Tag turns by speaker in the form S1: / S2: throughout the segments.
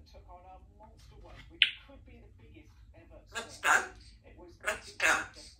S1: and took on a monster which could be the biggest ever.
S2: Let's go. Let's
S3: dance.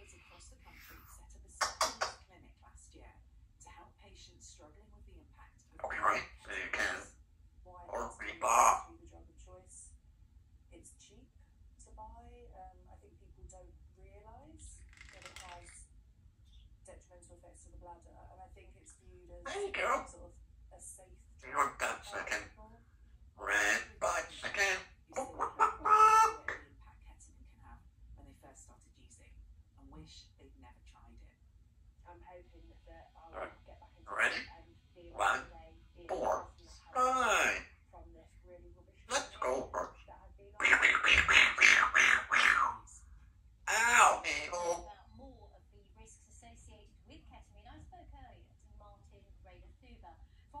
S3: providers across the country set up a symptoms clinic last year to help patients struggling with the impact of
S2: right, or people.
S4: The drug of choice. It's cheap to buy. Um, I think people don't realise that it has detrimental effects to the bladder, and I think it's viewed as
S2: sort of wish
S4: they'd never tried it.
S2: I'm hoping that I'll
S4: right. get
S2: back into Ready?
S3: It One, four, five. From this really rubbish Let's go.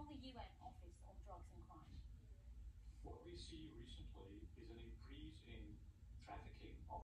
S3: From the UN Office on Drugs and Crime. What we see recently
S4: is an increase in trafficking of